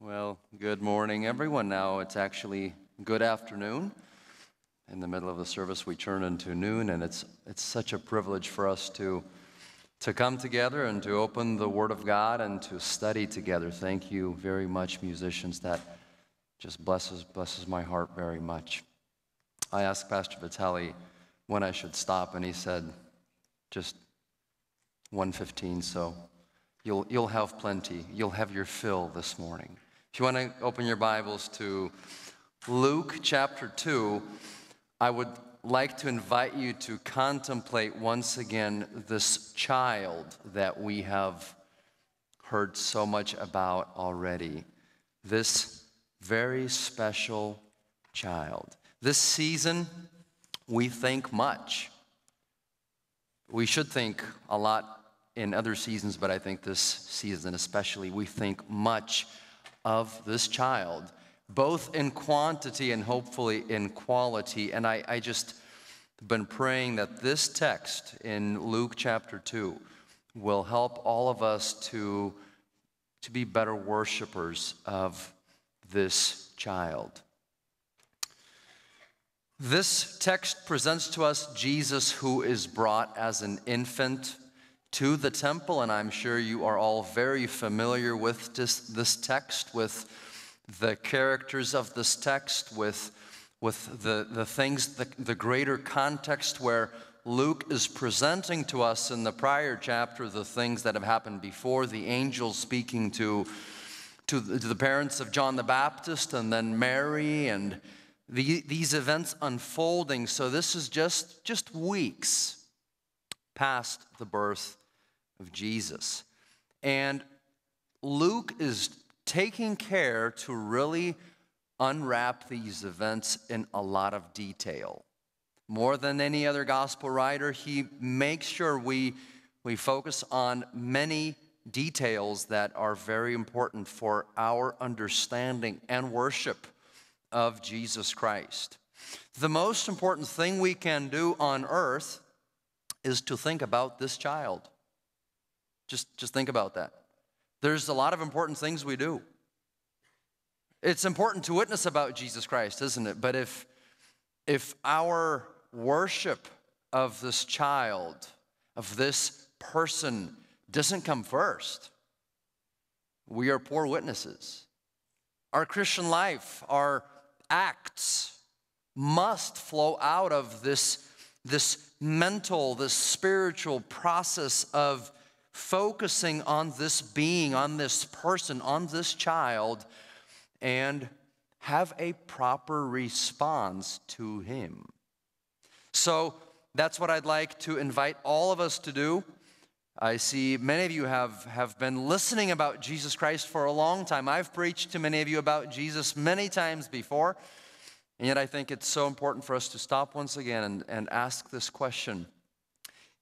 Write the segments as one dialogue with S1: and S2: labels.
S1: Well, good morning, everyone. Now it's actually good afternoon. In the middle of the service, we turn into noon, and it's, it's such a privilege for us to, to come together and to open the Word of God and to study together. Thank you very much, musicians. That just blesses, blesses my heart very much. I asked Pastor Vitelli when I should stop, and he said, just 115, so you'll, you'll have plenty. You'll have your fill this morning. If you want to open your Bibles to Luke chapter 2, I would like to invite you to contemplate once again this child that we have heard so much about already. This very special child. This season, we think much. We should think a lot in other seasons, but I think this season especially, we think much of this child, both in quantity and hopefully in quality. And I, I just been praying that this text in Luke chapter 2 will help all of us to, to be better worshipers of this child. This text presents to us Jesus who is brought as an infant to the temple, and I'm sure you are all very familiar with this, this text, with the characters of this text, with, with the, the things, the, the greater context where Luke is presenting to us in the prior chapter the things that have happened before, the angels speaking to, to, the, to the parents of John the Baptist, and then Mary, and the, these events unfolding. So this is just, just weeks past the birth of Jesus. And Luke is taking care to really unwrap these events in a lot of detail. More than any other gospel writer, he makes sure we, we focus on many details that are very important for our understanding and worship of Jesus Christ. The most important thing we can do on earth is to think about this child. Just, just think about that. There's a lot of important things we do. It's important to witness about Jesus Christ, isn't it? But if, if our worship of this child, of this person, doesn't come first, we are poor witnesses. Our Christian life, our acts must flow out of this, this mental, this spiritual process of focusing on this being, on this person, on this child, and have a proper response to him. So that's what I'd like to invite all of us to do. I see many of you have, have been listening about Jesus Christ for a long time. I've preached to many of you about Jesus many times before. And yet I think it's so important for us to stop once again and, and ask this question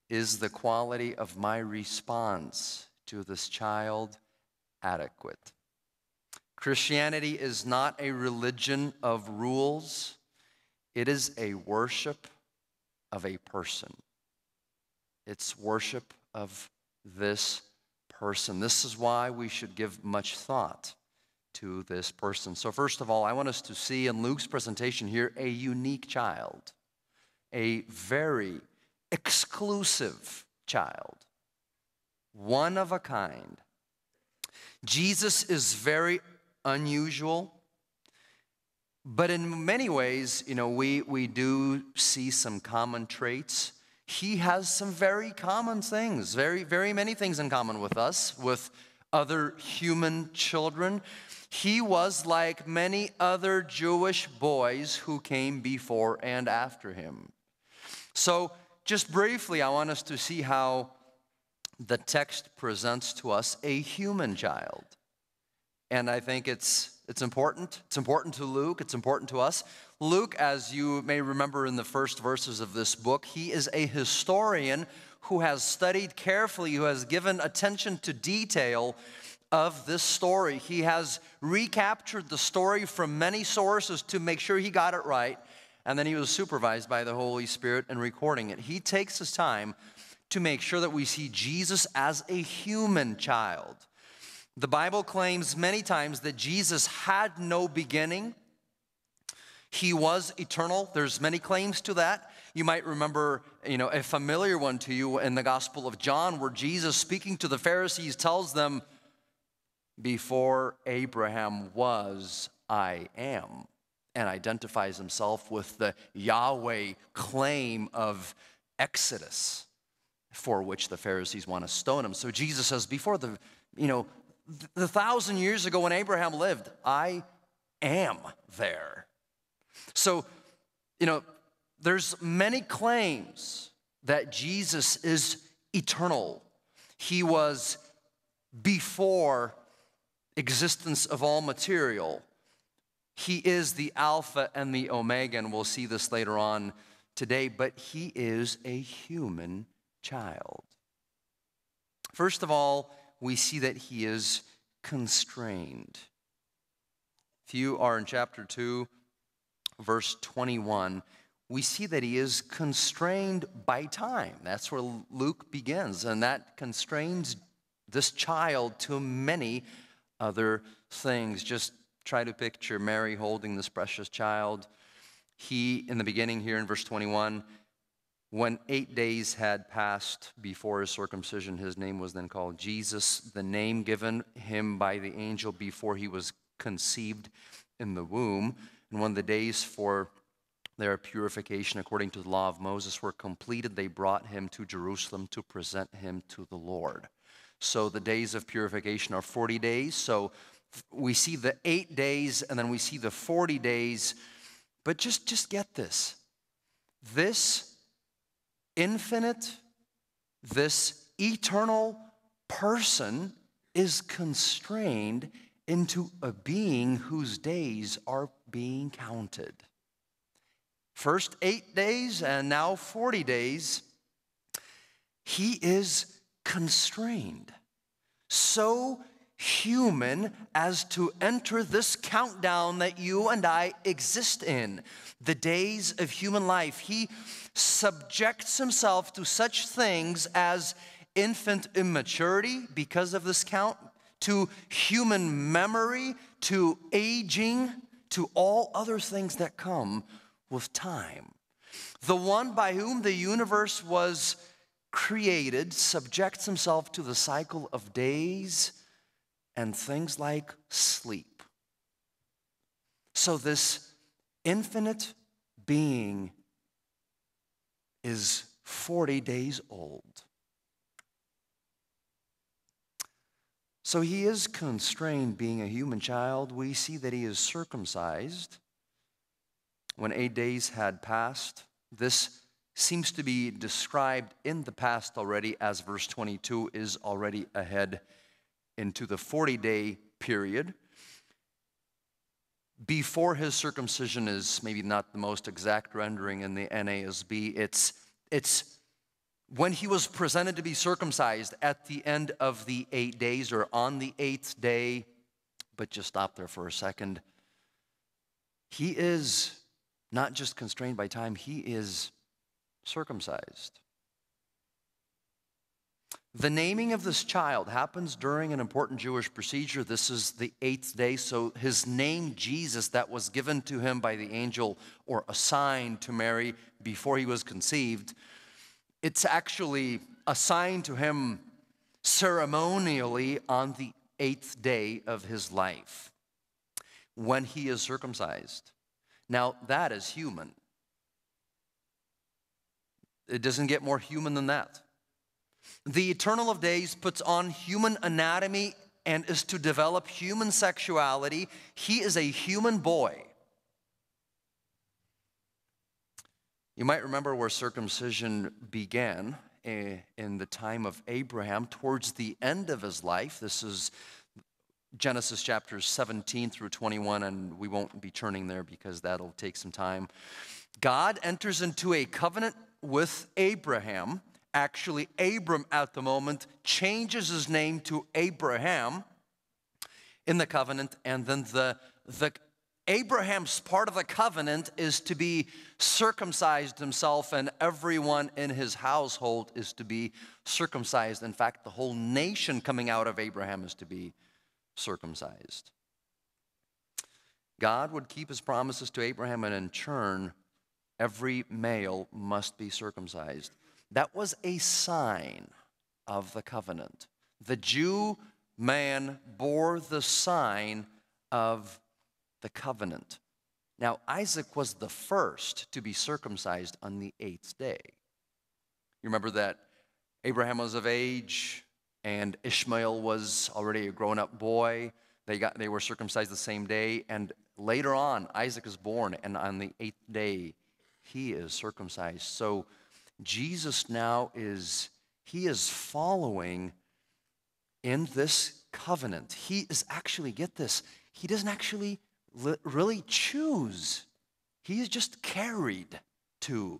S1: is the quality of my response to this child adequate? Christianity is not a religion of rules, it is a worship of a person. It's worship of this person. This is why we should give much thought to this person. So, first of all, I want us to see in Luke's presentation here a unique child, a very exclusive child, one of a kind. Jesus is very unusual, but in many ways, you know, we, we do see some common traits. He has some very common things, very, very many things in common with us, with other human children. He was like many other Jewish boys who came before and after him. So just briefly, I want us to see how the text presents to us a human child. And I think it's, it's important. It's important to Luke, it's important to us. Luke, as you may remember in the first verses of this book, he is a historian who has studied carefully, who has given attention to detail of this story. He has recaptured the story from many sources to make sure he got it right and then he was supervised by the Holy Spirit in recording it. He takes his time to make sure that we see Jesus as a human child. The Bible claims many times that Jesus had no beginning. He was eternal. There's many claims to that. You might remember, you know, a familiar one to you in the Gospel of John where Jesus speaking to the Pharisees tells them, "Before Abraham was, I am." And identifies himself with the Yahweh claim of Exodus for which the Pharisees want to stone him. So Jesus says, before the, you know, the thousand years ago when Abraham lived, I am there. So, you know, there's many claims that Jesus is eternal. He was before existence of all material. He is the Alpha and the Omega, and we'll see this later on today, but he is a human child. First of all, we see that he is constrained. If you are in chapter 2, verse 21, we see that he is constrained by time. That's where Luke begins, and that constrains this child to many other things. Just try to picture Mary holding this precious child. He, in the beginning, here in verse 21, when eight days had passed before his circumcision, his name was then called Jesus, the name given him by the angel before he was conceived in the womb. And when the days for their purification according to the law of Moses were completed, they brought him to Jerusalem to present him to the Lord. So the days of purification are 40 days. So we see the eight days and then we see the 40 days. But just, just get this this infinite, this eternal person is constrained into a being whose days are being counted. First eight days and now 40 days, he is constrained. So human as to enter this countdown that you and I exist in, the days of human life. He subjects himself to such things as infant immaturity because of this count, to human memory, to aging, to all other things that come with time. The one by whom the universe was created subjects himself to the cycle of days and things like sleep. So, this infinite being is 40 days old. So he is constrained being a human child. We see that he is circumcised when eight days had passed. This seems to be described in the past already, as verse 22 is already ahead into the 40 day period. Before his circumcision is maybe not the most exact rendering in the NASB. It's, it's when he was presented to be circumcised at the end of the eight days or on the eighth day. But just stop there for a second. He is not just constrained by time, he is circumcised. The naming of this child happens during an important Jewish procedure. This is the eighth day. So his name, Jesus, that was given to him by the angel or assigned to Mary before he was conceived, it's actually assigned to him ceremonially on the eighth day of his life when he is circumcised. Now, that is human. It doesn't get more human than that. The Eternal of Days puts on human anatomy and is to develop human sexuality. He is a human boy. You might remember where circumcision began eh, in the time of Abraham, towards the end of his life. This is Genesis chapters 17 through 21, and we won't be turning there because that'll take some time. God enters into a covenant with Abraham Actually, Abram at the moment changes his name to Abraham in the covenant, and then the, the Abraham's part of the covenant is to be circumcised himself, and everyone in his household is to be circumcised. In fact, the whole nation coming out of Abraham is to be circumcised. God would keep his promises to Abraham, and in turn, every male must be circumcised. That was a sign of the covenant. The Jew man bore the sign of the covenant. Now, Isaac was the first to be circumcised on the eighth day. You remember that Abraham was of age and Ishmael was already a grown up boy. They, got, they were circumcised the same day. And later on, Isaac is born, and on the eighth day, he is circumcised. So Jesus now is, he is following in this covenant. He is actually, get this, he doesn't actually li- really choose. He is just carried to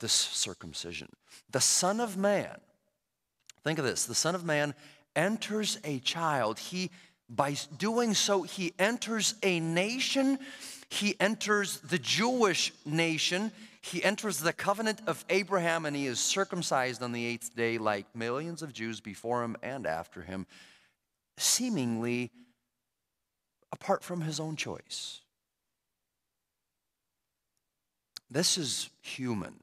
S1: this circumcision. The Son of Man, think of this the Son of Man enters a child. He, by doing so, he enters a nation he enters the Jewish nation. He enters the covenant of Abraham and he is circumcised on the eighth day, like millions of Jews before him and after him, seemingly apart from his own choice. This is human.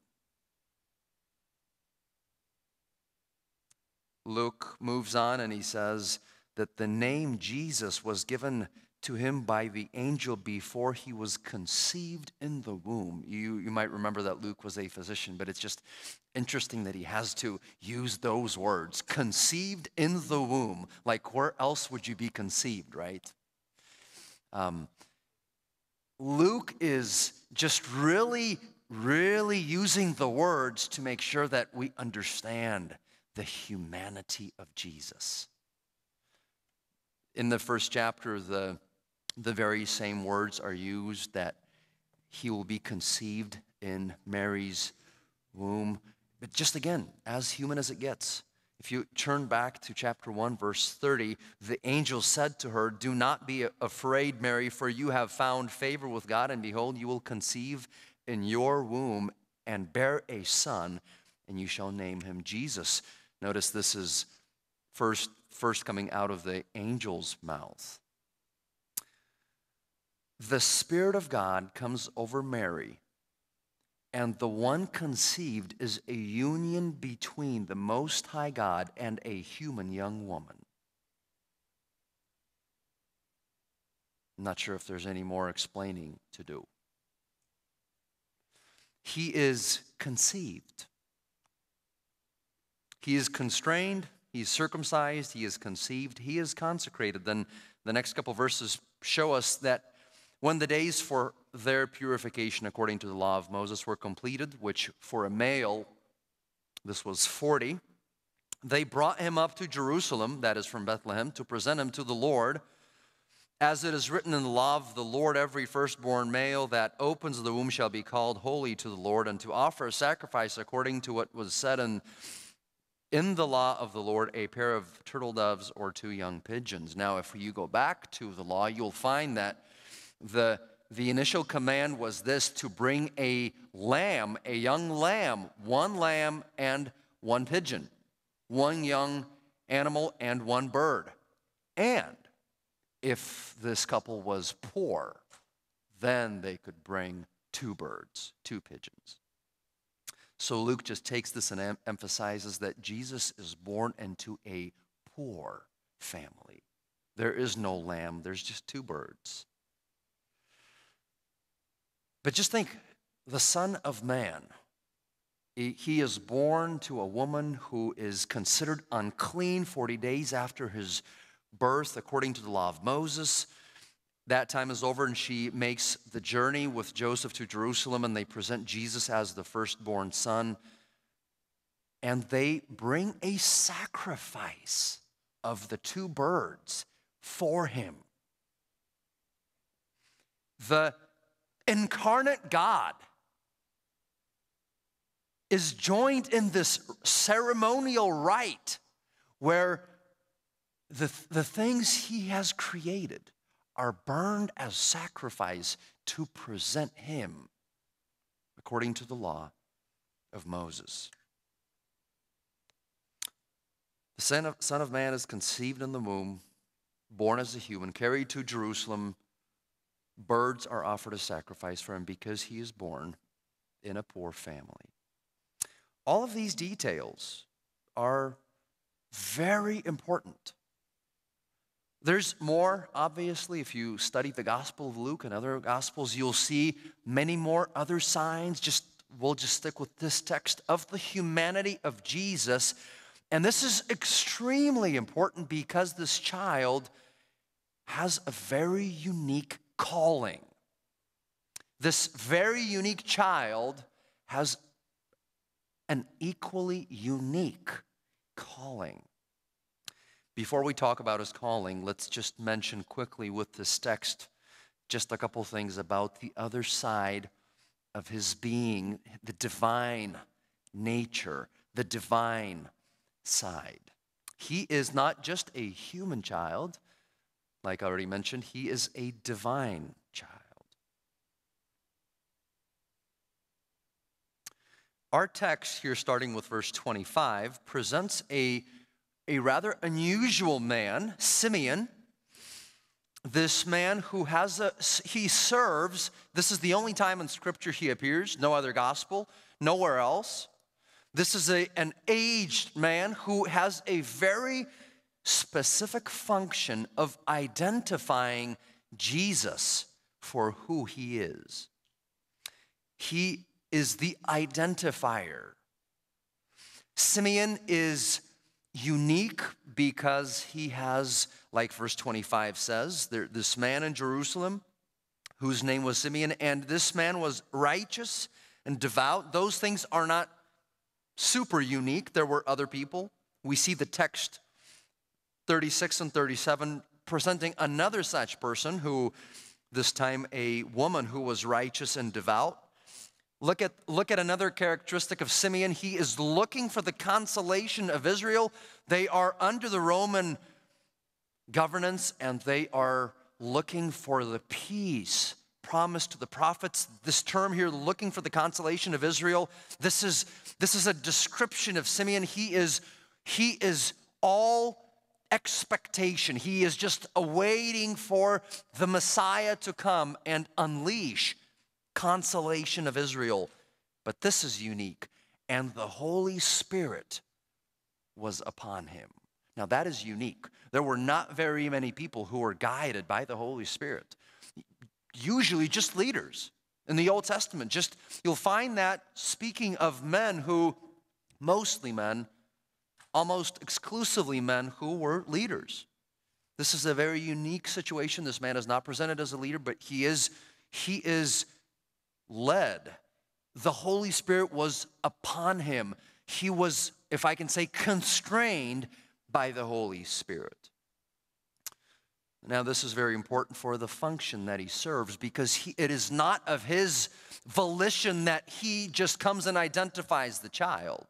S1: Luke moves on and he says that the name Jesus was given to him by the angel before he was conceived in the womb. You, you might remember that Luke was a physician, but it's just interesting that he has to use those words conceived in the womb. Like, where else would you be conceived, right? Um, Luke is just really, really using the words to make sure that we understand the humanity of Jesus. In the first chapter, of the the very same words are used that he will be conceived in Mary's womb. But just again, as human as it gets. If you turn back to chapter 1, verse 30, the angel said to her, Do not be afraid, Mary, for you have found favor with God, and behold, you will conceive in your womb and bear a son, and you shall name him Jesus. Notice this is first, first coming out of the angel's mouth the Spirit of God comes over Mary, and the one conceived is a union between the Most High God and a human young woman. I'm not sure if there's any more explaining to do. He is conceived. He is constrained, he's circumcised, he is conceived, he is consecrated. Then the next couple verses show us that when the days for their purification according to the law of Moses were completed, which for a male, this was 40, they brought him up to Jerusalem, that is from Bethlehem, to present him to the Lord. As it is written in the law of the Lord, every firstborn male that opens the womb shall be called holy to the Lord, and to offer a sacrifice according to what was said in, in the law of the Lord, a pair of turtle doves or two young pigeons. Now, if you go back to the law, you'll find that the, the initial command was this to bring a lamb, a young lamb, one lamb and one pigeon, one young animal and one bird. And if this couple was poor, then they could bring two birds, two pigeons. So Luke just takes this and em- emphasizes that Jesus is born into a poor family. There is no lamb, there's just two birds. But just think the Son of Man, he is born to a woman who is considered unclean 40 days after his birth, according to the law of Moses. That time is over, and she makes the journey with Joseph to Jerusalem, and they present Jesus as the firstborn son. And they bring a sacrifice of the two birds for him. The incarnate God is joined in this ceremonial rite where the, the things he has created are burned as sacrifice to present him according to the law of Moses. The Son of, Son of Man is conceived in the womb, born as a human, carried to Jerusalem. Birds are offered a sacrifice for him because he is born in a poor family. All of these details are very important. There's more, obviously, if you study the Gospel of Luke and other Gospels, you'll see many more other signs. Just we'll just stick with this text of the humanity of Jesus. And this is extremely important because this child has a very unique calling. This very unique child has an equally unique calling. Before we talk about his calling, let's just mention quickly with this text just a couple things about the other side of his being, the divine nature, the divine side. He is not just a human child, like I already mentioned, he is a divine child. Our text here, starting with verse 25, presents a a rather unusual man, Simeon. This man who has a, he serves, this is the only time in Scripture he appears, no other gospel, nowhere else. This is a, an aged man who has a very specific function of identifying Jesus for who he is. He is the identifier. Simeon is unique because he has, like verse 25 says, there, this man in Jerusalem whose name was Simeon, and this man was righteous and devout. Those things are not super unique. There were other people. We see the text 36 and 37 presenting another such person who, this time, a woman who was righteous and devout. Look at, look at another characteristic of Simeon. He is looking for the consolation of Israel. They are under the Roman governance and they are looking for the peace promised to the prophets. This term here, looking for the consolation of Israel, this is, this is a description of Simeon. He is, he is all expectation. He is just awaiting for the Messiah to come and unleash consolation of Israel. But this is unique. And the Holy Spirit was upon him. Now, that is unique. There were not very many people who were guided by the Holy Spirit. Usually, just leaders. In the Old Testament, just you'll find that speaking of men who, mostly men, almost exclusively men who were leaders. This is a very unique situation. This man is not presented as a leader, but he is, he is led. The Holy Spirit was upon him. He was, if I can say, constrained by the Holy Spirit. Now, this is very important for the function that he serves because he, it is not of his volition that he just comes and identifies the child.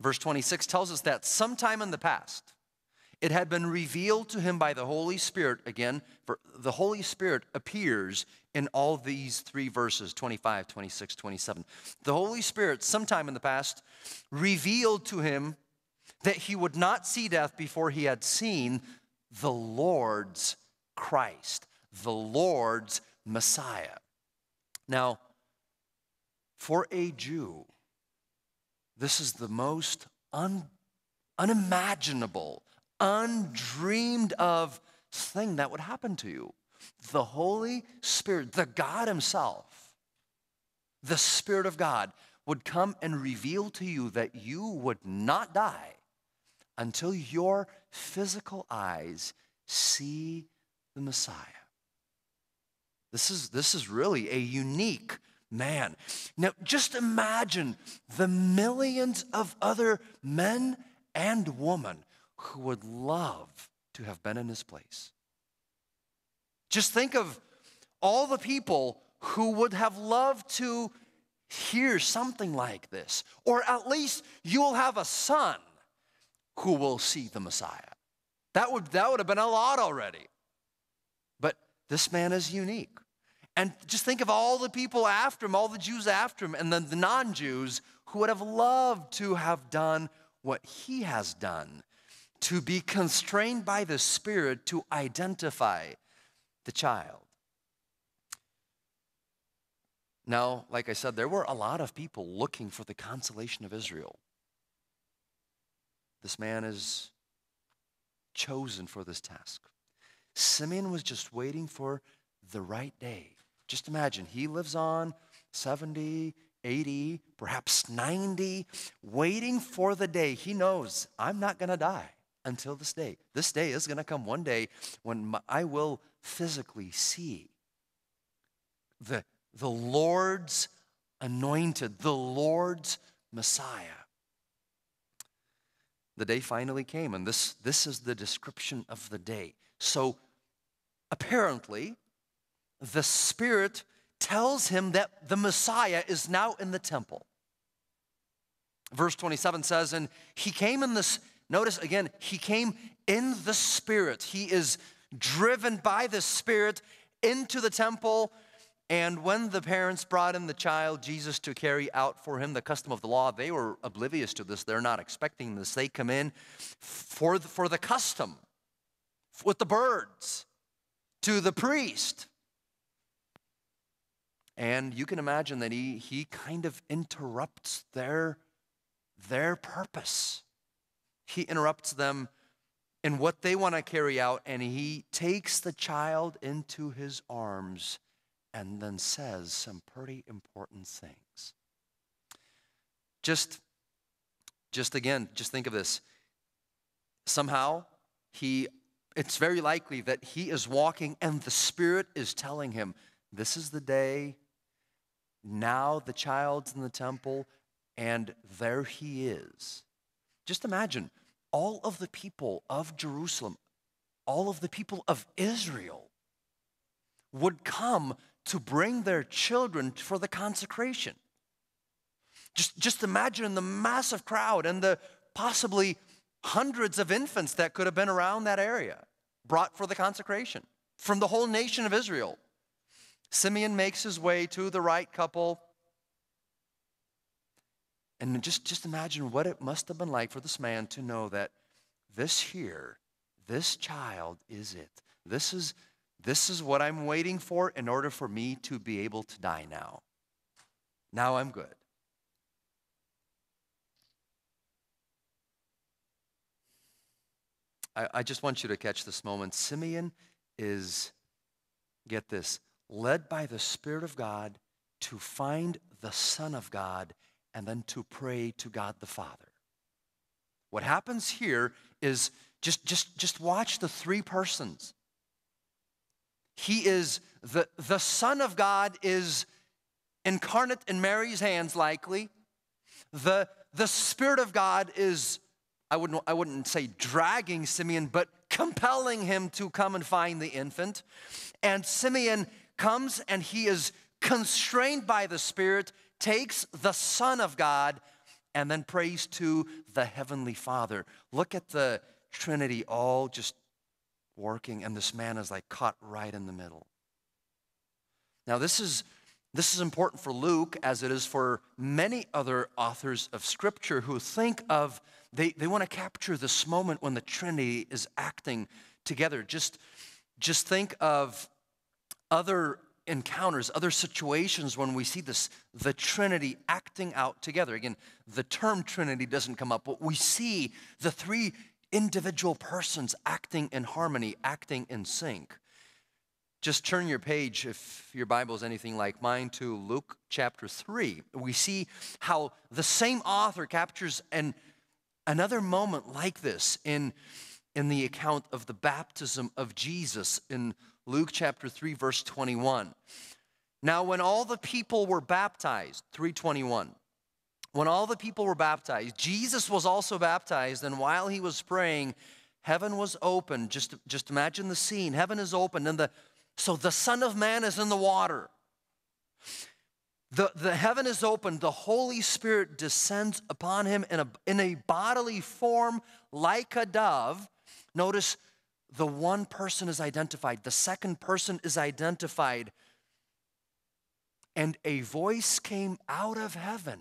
S1: Verse 26 tells us that sometime in the past, it had been revealed to him by the Holy Spirit. Again, for the Holy Spirit appears in all these three verses 25, 26, 27. The Holy Spirit, sometime in the past, revealed to him that he would not see death before he had seen the Lord's Christ, the Lord's Messiah. Now, for a Jew, this is the most un, unimaginable, undreamed of thing that would happen to you the Holy Spirit, the God Himself, the Spirit of God, would come and reveal to you that you would not die until your physical eyes see the Messiah. This is, this is really a unique man. Now, just imagine the millions of other men and women who would love to have been in his place. Just think of all the people who would have loved to hear something like this. Or at least you'll have a son who will see the Messiah. That would, that would have been a lot already. But this man is unique. And just think of all the people after him, all the Jews after him, and then the non Jews who would have loved to have done what he has done, to be constrained by the Spirit to identify the child. Now, like I said, there were a lot of people looking for the consolation of Israel. This man is chosen for this task. Simeon was just waiting for the right day. Just imagine, he lives on 70, 80, perhaps 90, waiting for the day. He knows I'm not going to die until this day. This day is going to come one day when I will physically see the, the Lord's anointed, the Lord's Messiah. The day finally came, and this, this is the description of the day. So apparently, the Spirit tells him that the Messiah is now in the temple. Verse 27 says, And he came in this, notice again, he came in the Spirit. He is driven by the Spirit into the temple. And when the parents brought in the child Jesus to carry out for him the custom of the law, they were oblivious to this. They're not expecting this. They come in for the, for the custom with the birds to the priest. And you can imagine that he, he kind of interrupts their, their purpose. He interrupts them in what they want to carry out, and he takes the child into his arms and then says some pretty important things. Just, just again, just think of this. Somehow, he, it's very likely that he is walking and the Spirit is telling him, This is the day now the child's in the temple, and there he is. Just imagine all of the people of Jerusalem, all of the people of Israel would come to bring their children for the consecration. Just, just imagine the massive crowd and the possibly hundreds of infants that could have been around that area brought for the consecration from the whole nation of Israel. Simeon makes his way to the right couple. And just, just imagine what it must have been like for this man to know that this here, this child is it. This is, this is what I'm waiting for in order for me to be able to die now. Now I'm good. I, I just want you to catch this moment. Simeon is, get this, led by the Spirit of God to find the Son of God and then to pray to God the Father. What happens here is just, just, just watch the three persons. He is the, the Son of God is incarnate in Mary's hands, likely. The, the Spirit of God is, I wouldn't, I wouldn't say dragging Simeon, but compelling him to come and find the infant. And Simeon comes and he is constrained by the Spirit, takes the Son of God, and then prays to the Heavenly Father. Look at the Trinity all just working, and this man is like caught right in the middle. Now, this is, this is important for Luke as it is for many other authors of Scripture who think of, they, they want to capture this moment when the Trinity is acting together. Just, just think of other encounters, other situations when we see this, the Trinity acting out together. Again, the term Trinity doesn't come up, but we see the three individual persons acting in harmony, acting in sync. Just turn your page, if your Bible is anything like mine, to Luke chapter 3. We see how the same author captures an, another moment like this in, in the account of the baptism of Jesus in Luke chapter 3 verse 21. Now when all the people were baptized, 321. When all the people were baptized, Jesus was also baptized and while he was praying, heaven was open. Just just imagine the scene. Heaven is open and the so the son of man is in the water. The, the heaven is open, the Holy Spirit descends upon him in a, in a bodily form like a dove. Notice the one person is identified, the second person is identified. And a voice came out of heaven.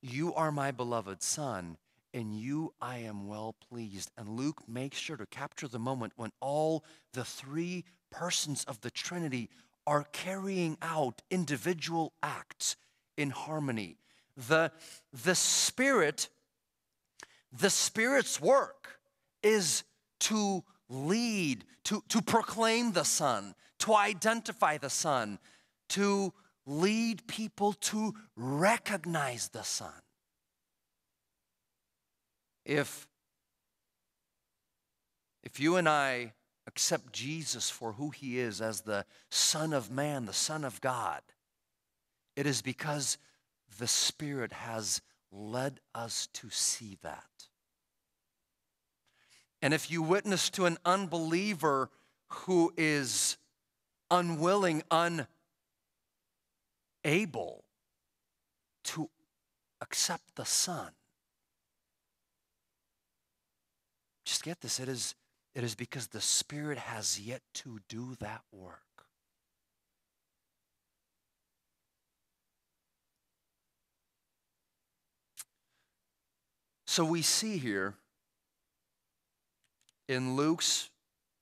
S1: You are my beloved Son, in you I am well pleased. And Luke makes sure to capture the moment when all the three persons of the Trinity are carrying out individual acts in harmony. The, the Spirit, the Spirit's work is to lead, to, to proclaim the Son, to identify the Son, to lead people to recognize the Son. If, if you and I accept Jesus for who he is as the Son of Man, the Son of God, it is because the Spirit has led us to see that. And if you witness to an unbeliever who is unwilling, unable to accept the Son, just get this it is, it is because the Spirit has yet to do that work. So we see here in Luke's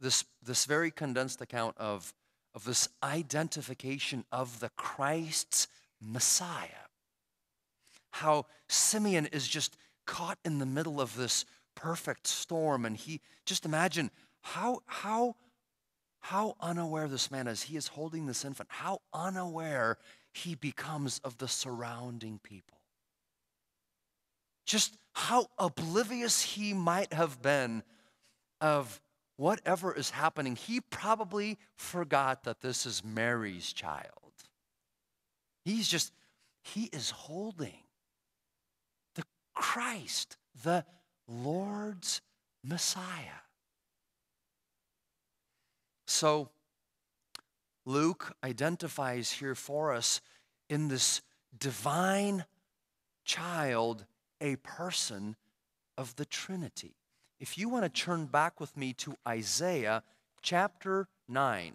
S1: this, this very condensed account of, of this identification of the Christ's Messiah. How Simeon is just caught in the middle of this perfect storm, and he just imagine how how how unaware this man is. He is holding this infant, how unaware he becomes of the surrounding people. Just how oblivious he might have been of whatever is happening, he probably forgot that this is Mary's child. He's just, he is holding the Christ, the Lord's Messiah. So, Luke identifies here for us in this divine child a person of the Trinity. If you want to turn back with me to Isaiah chapter 9,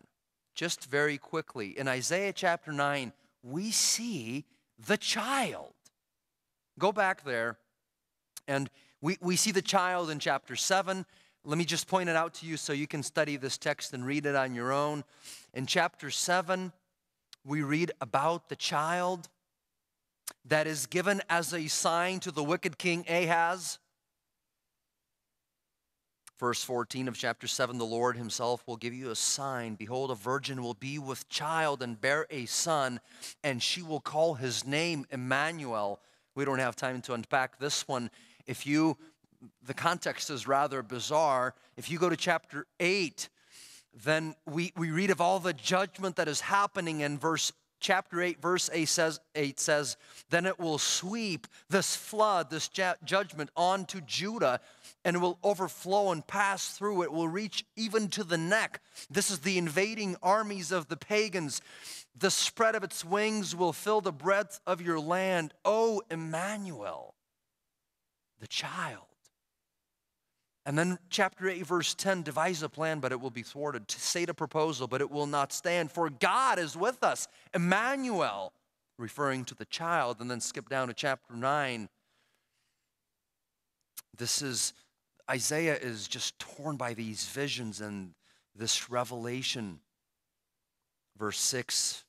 S1: just very quickly, in Isaiah chapter 9, we see the child. Go back there, and we, we see the child in chapter 7. Let me just point it out to you so you can study this text and read it on your own. In chapter 7, we read about the child that is given as a sign to the wicked king Ahaz. Verse 14 of chapter 7 The Lord himself will give you a sign. Behold, a virgin will be with child and bear a son, and she will call his name Emmanuel. We don't have time to unpack this one. If you, the context is rather bizarre. If you go to chapter 8, then we, we read of all the judgment that is happening in verse chapter 8, verse 8 says, 8 says, Then it will sweep this flood, this judgment onto Judah, and it will overflow and pass through. It will reach even to the neck. This is the invading armies of the pagans. The spread of its wings will fill the breadth of your land. O Emmanuel, the child. And then chapter 8, verse 10 devise a plan, but it will be thwarted. State a proposal, but it will not stand. For God is with us. Emmanuel, referring to the child. And then skip down to chapter 9. This is, Isaiah is just torn by these visions and this revelation. Verse 6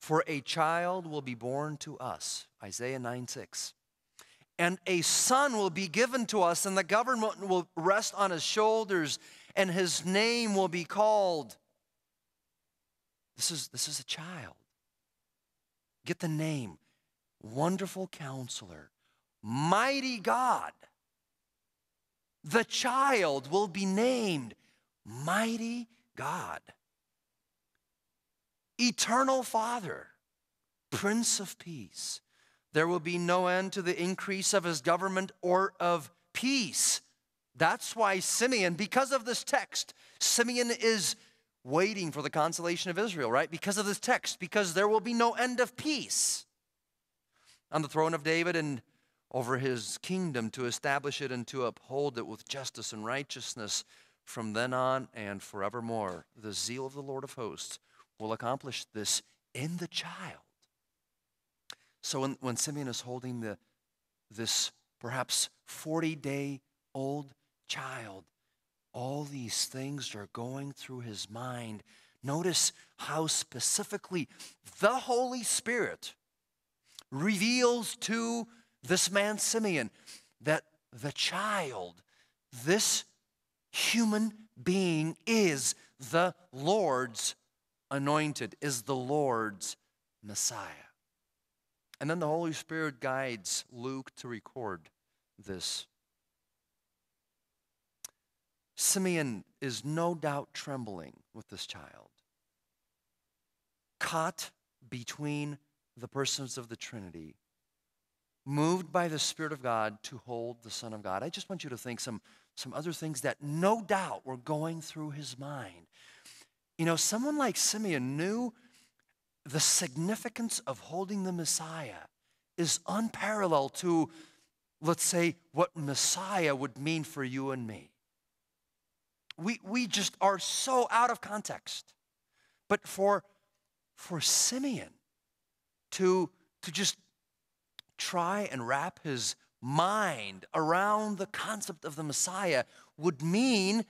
S1: For a child will be born to us. Isaiah 9 6 and a son will be given to us, and the government will rest on his shoulders, and his name will be called. This is, this is a child. Get the name Wonderful Counselor, Mighty God. The child will be named Mighty God, Eternal Father, Prince of Peace. There will be no end to the increase of his government or of peace. That's why Simeon, because of this text, Simeon is waiting for the consolation of Israel, right? Because of this text, because there will be no end of peace on the throne of David and over his kingdom to establish it and to uphold it with justice and righteousness from then on and forevermore. The zeal of the Lord of hosts will accomplish this in the child. So when, when Simeon is holding the, this perhaps 40 day old child. All these things are going through his mind. Notice how specifically the Holy Spirit reveals to this man Simeon that the child, this human being, is the Lord's anointed, is the Lord's Messiah. And then the Holy Spirit guides Luke to record this. Simeon is no doubt trembling with this child, caught between the persons of the Trinity, moved by the Spirit of God to hold the Son of God. I just want you to think some, some other things that no doubt were going through his mind. You know, someone like Simeon knew the significance of holding the Messiah is unparalleled to, let's say, what Messiah would mean for you and me. We, we just are so out of context. But for, for Simeon to, to just try and wrap his mind around the concept of the Messiah would mean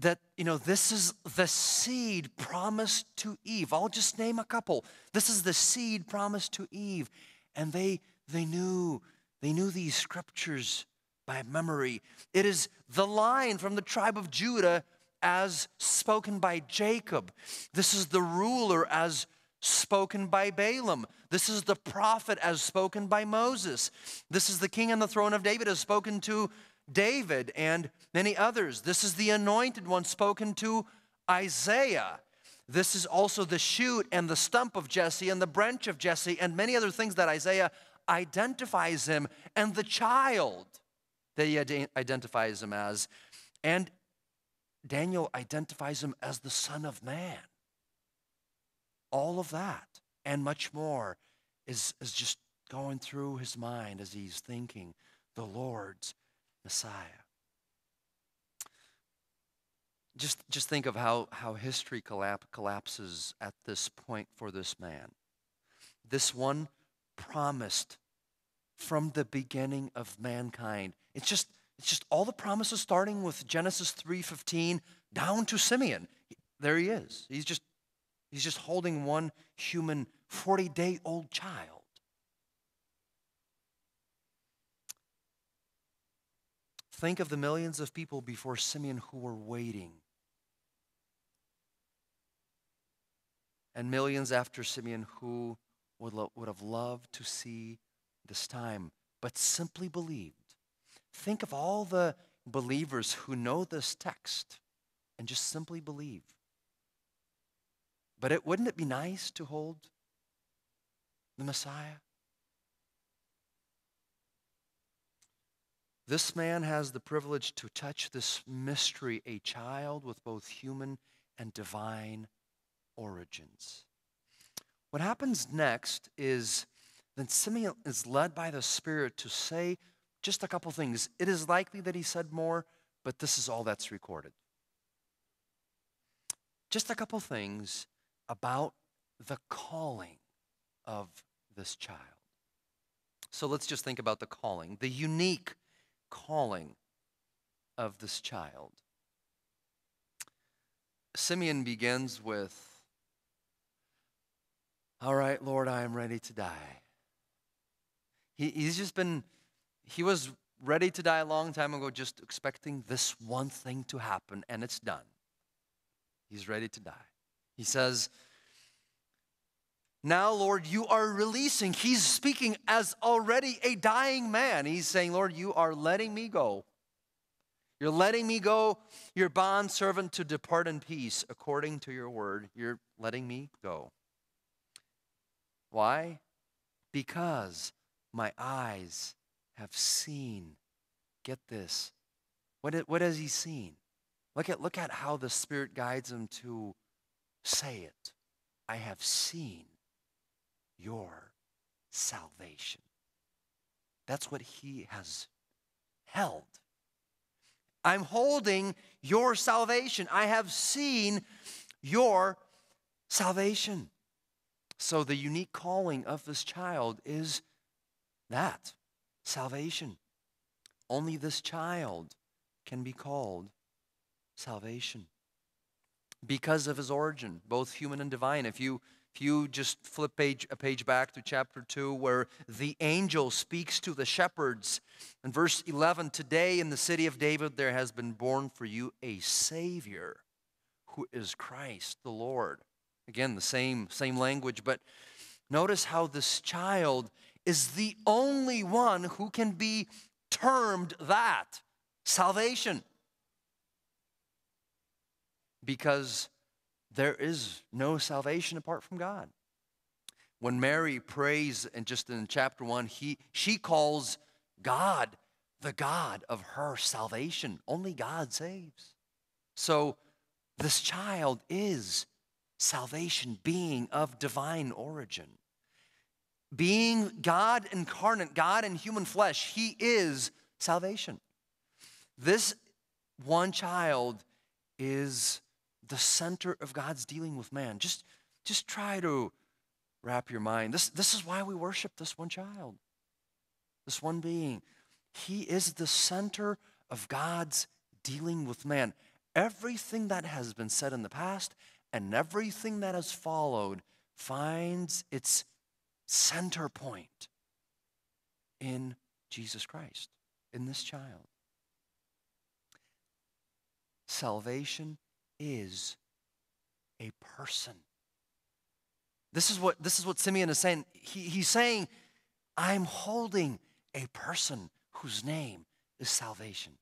S1: that, you know, this is the seed promised to Eve. I'll just name a couple. This is the seed promised to Eve. And they, they knew, they knew these scriptures by memory. It is the line from the tribe of Judah as spoken by Jacob. This is the ruler as spoken by Balaam. This is the prophet as spoken by Moses. This is the king on the throne of David as spoken to David and many others. This is the anointed one spoken to Isaiah. This is also the shoot and the stump of Jesse and the branch of Jesse and many other things that Isaiah identifies him and the child that he identifies him as. And Daniel identifies him as the Son of Man. All of that and much more is, is just going through his mind as he's thinking the Lord's Messiah. Just, just think of how, how history collap, collapses at this point for this man. This one promised from the beginning of mankind. It's just, it's just all the promises starting with Genesis 3:15 down to Simeon. There he is. He's just, he's just holding one human 40-day-old child. Think of the millions of people before Simeon who were waiting. And millions after Simeon who would, lo- would have loved to see this time, but simply believed. Think of all the believers who know this text and just simply believe. But it, wouldn't it be nice to hold the Messiah? This man has the privilege to touch this mystery, a child with both human and divine origins. What happens next is then Simeon is led by the Spirit to say just a couple things. It is likely that he said more, but this is all that's recorded. Just a couple things about the calling of this child. So let's just think about the calling, the unique calling of this child. Simeon begins with, All right, Lord, I am ready to die. He, he's just been, he was ready to die a long time ago, just expecting this one thing to happen, and it's done. He's ready to die. He says, now, Lord, you are releasing. He's speaking as already a dying man. He's saying, Lord, you are letting me go. You're letting me go, your bond servant, to depart in peace according to your word. You're letting me go. Why? Because my eyes have seen. Get this. What, what has he seen? Look at, look at how the Spirit guides him to say it. I have seen your salvation. That's what he has held. I'm holding your salvation. I have seen your salvation. So, the unique calling of this child is that salvation. Only this child can be called salvation because of his origin, both human and divine. If you if you just flip page, a page back to chapter 2, where the angel speaks to the shepherds, in verse 11, today in the city of David there has been born for you a Savior who is Christ the Lord. Again, the same, same language, but notice how this child is the only one who can be termed that salvation. Because there is no salvation apart from God. When Mary prays, and just in chapter one, he, she calls God the God of her salvation. Only God saves. So this child is salvation, being of divine origin. Being God incarnate, God in human flesh, he is salvation. This one child is the center of God's dealing with man. Just, just try to wrap your mind. This, this is why we worship this one child, this one being. He is the center of God's dealing with man. Everything that has been said in the past and everything that has followed finds its center point in Jesus Christ, in this child. Salvation is a person. This is what, this is what Simeon is saying. He, he's saying, I'm holding a person whose name is salvation.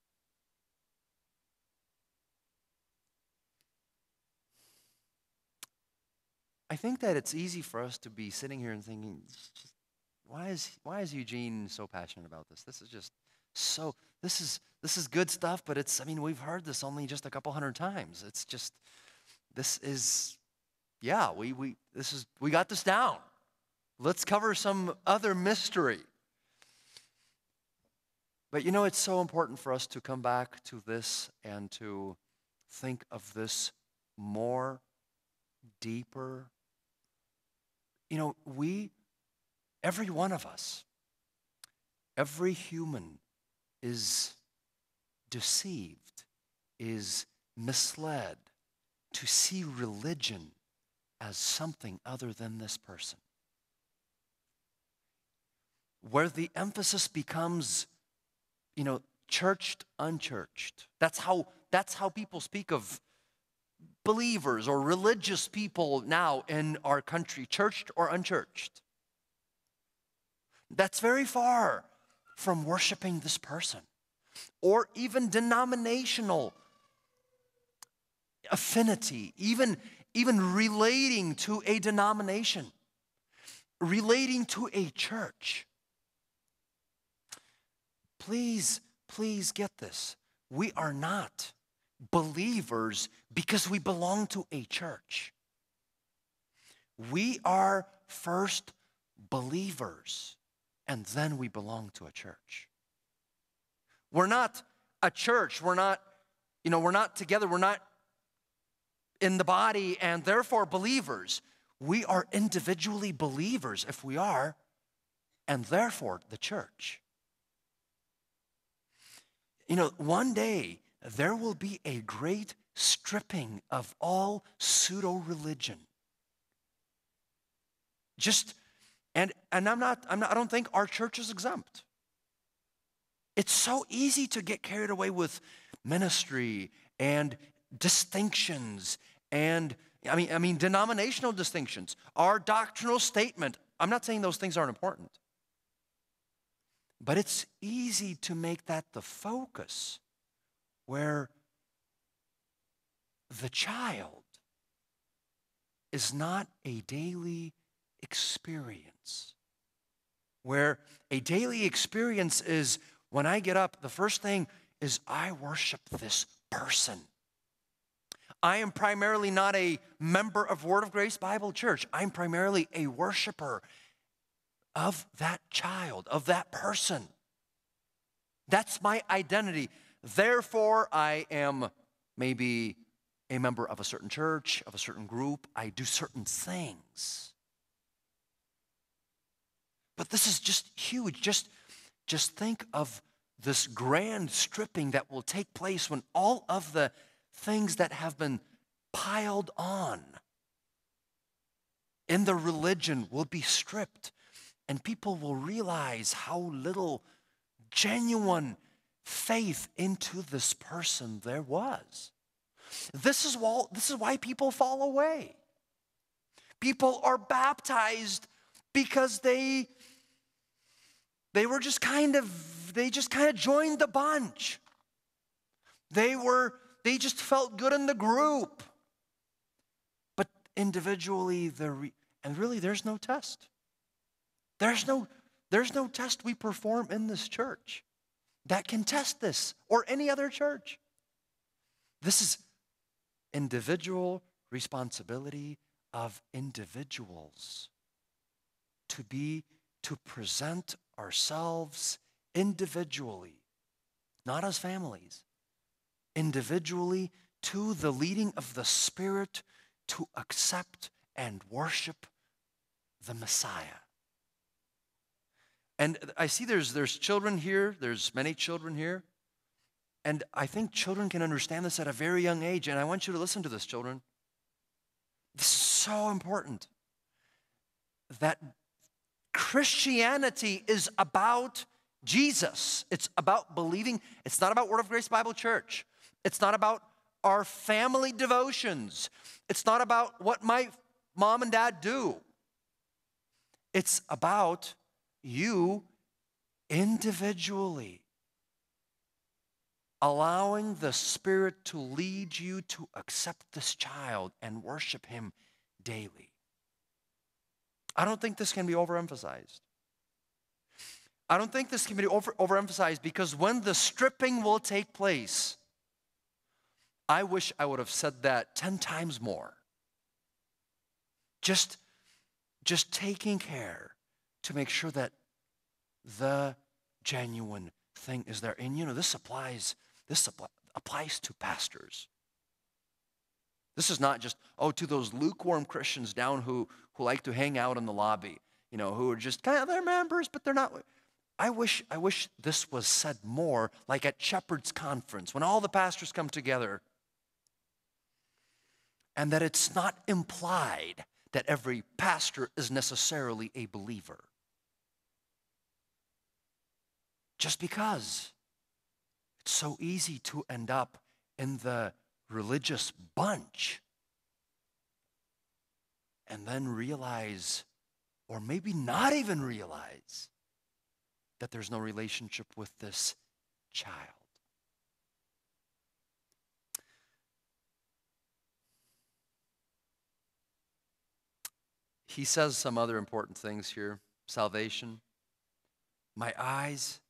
S1: I think that it's easy for us to be sitting here and thinking, why is, why is Eugene so passionate about this? This is just so, this is, this is good stuff, but it's, I mean, we've heard this only just a couple hundred times. It's just, this is, yeah, we, we, this is, we got this down. Let's cover some other mystery. But you know, it's so important for us to come back to this and to think of this more deeper. You know, we, every one of us, every human is deceived, is misled to see religion as something other than this person. Where the emphasis becomes, you know, churched, unchurched. That's how, that's how people speak of believers or religious people now in our country, churched or unchurched. That's very far from worshiping this person or even denominational affinity, even, even relating to a denomination, relating to a church. Please, please get this. We are not believers because we belong to a church. We are first believers and then we belong to a church. We're not a church. We're not, you know, we're not together. We're not in the body and therefore believers. We are individually believers if we are, and therefore the church. You know, one day there will be a great stripping of all pseudo religion. Just and, and I'm not, I'm not, I don't think our church is exempt. It's so easy to get carried away with ministry and distinctions and I mean, I mean denominational distinctions, our doctrinal statement. I'm not saying those things aren't important. But it's easy to make that the focus where the child is not a daily experience. Where a daily experience is when I get up, the first thing is I worship this person. I am primarily not a member of Word of Grace Bible Church. I'm primarily a worshiper of that child, of that person. That's my identity. Therefore, I am maybe a member of a certain church, of a certain group. I do certain things. But this is just huge. Just, just think of this grand stripping that will take place when all of the things that have been piled on in the religion will be stripped, and people will realize how little genuine faith into this person there was. This is why, this is why people fall away. People are baptized because they they were just kind of they just kind of joined the bunch. They were they just felt good in the group. But individually the and really there's no test. There's no there's no test we perform in this church that can test this or any other church. This is individual responsibility of individuals to be to present ourselves individually not as families individually to the leading of the spirit to accept and worship the messiah. And i see there's there's children here there's many children here. And i think children can understand this at a very young age and i want you to listen to this children. This is so important that Christianity is about Jesus. It's about believing. It's not about Word of Grace Bible Church. It's not about our family devotions. It's not about what my mom and dad do. It's about you individually allowing the Spirit to lead you to accept this child and worship Him daily. I don't think this can be overemphasized. I don't think this can be over, overemphasized because when the stripping will take place, I wish I would have said that 10 times more. Just, just taking care to make sure that the genuine thing is there. And you know, this applies, this applies to pastors. This is not just, oh, to those lukewarm Christians down who, who like to hang out in the lobby, you know, who are just kind of, they're members, but they're not. I wish, I wish this was said more like at Shepherd's Conference when all the pastors come together. And that it's not implied that every pastor is necessarily a believer. Just because it's so easy to end up in the religious bunch and then realize, or maybe not even realize, that there's no relationship with this child. He says some other important things here salvation. My eyes,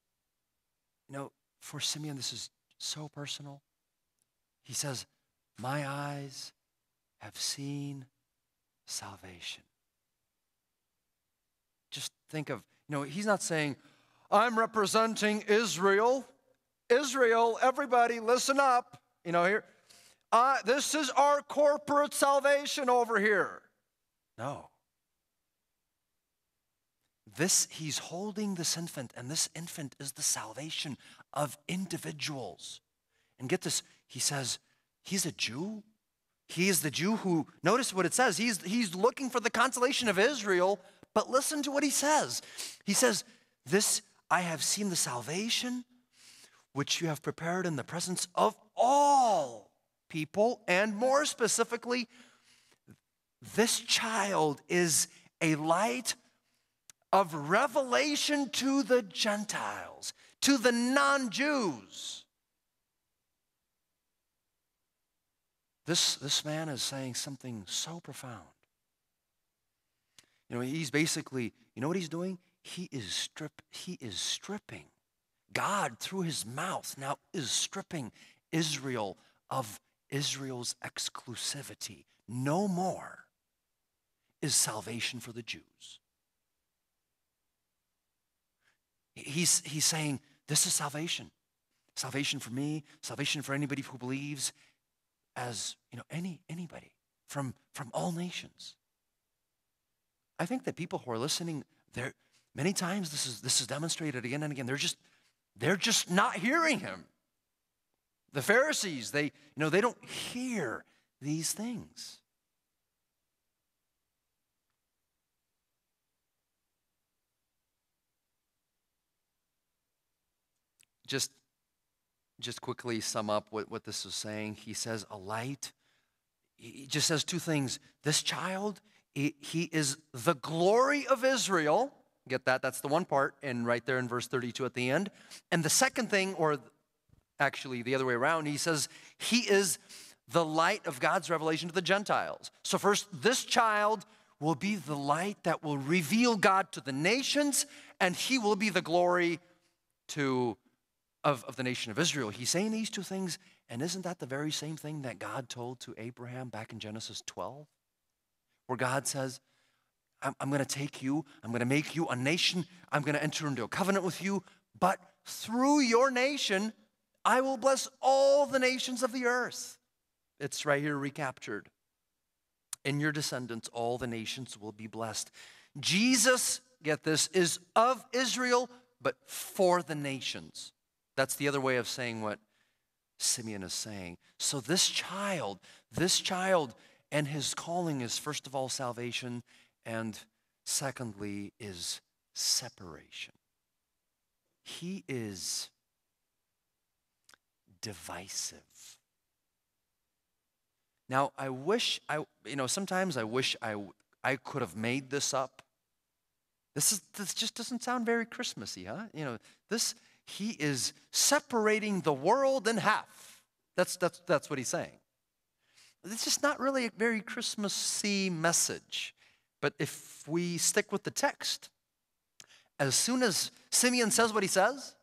S1: you know, for Simeon, this is so personal. He says, My eyes have seen salvation. Just think of, you know, he's not saying, I'm representing Israel. Israel, everybody, listen up. You know, here, uh, this is our corporate salvation over here. No. This, he's holding this infant, and this infant is the salvation of individuals. And get this, he says, He's a Jew. He is the Jew who, notice what it says, he's, he's looking for the consolation of Israel, but listen to what he says. He says, This I have seen the salvation which you have prepared in the presence of all people, and more specifically, this child is a light of revelation to the Gentiles, to the non Jews. This, this man is saying something so profound. You know, he's basically, you know what he's doing? He is strip, he is stripping. God, through his mouth, now is stripping Israel of Israel's exclusivity. No more is salvation for the Jews. He's, he's saying, This is salvation. Salvation for me, salvation for anybody who believes, as you know any anybody from from all nations i think that people who are listening there Many times this is this is demonstrated again and again. They're just they're just not hearing him. The Pharisees, they, you know, they don't hear these things. Just, just quickly sum up what, what this is saying. He says, a light. He just says two things. This child, he, he is the glory of Israel. Get that? That's the one part, and right there in verse 32 at the end. And the second thing, or actually the other way around, he says, He is the light of God's revelation to the Gentiles. So, first, this child will be the light that will reveal God to the nations, and he will be the glory to of, of the nation of Israel. He's saying these two things, and isn't that the very same thing that God told to Abraham back in Genesis 12? Where God says, I'm, I'm going to take you, I'm going to make you a nation, I'm going to enter into a covenant with you, but through your nation, I will bless all the nations of the earth. It's right here recaptured. In your descendants, all the nations will be blessed. Jesus, get this, is of Israel, but for the nations. That's the other way of saying what Simeon is saying. So, this child, this child and his calling is first of all salvation, and secondly is separation. He is divisive. Now, I wish I, you know, sometimes I wish I, I could have made this up. This, is, this just doesn't sound very Christmassy, huh? You know, this, he is separating the world in half. That's, that's, that's what he's saying. It's just not really a very Christmassy message. But if we stick with the text, as soon as Simeon says what he says,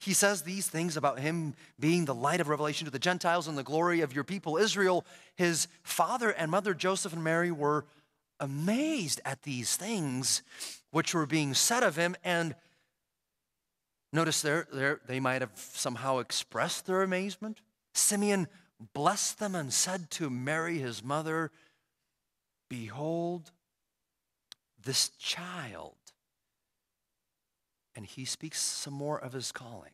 S1: he says these things about him being the light of revelation to the Gentiles and the glory of your people Israel. His father and mother, Joseph and Mary, were amazed at these things which were being said of him and Notice there, they might have somehow expressed their amazement. Simeon blessed them and said to Mary, his mother, Behold, this child. And he speaks some more of his calling.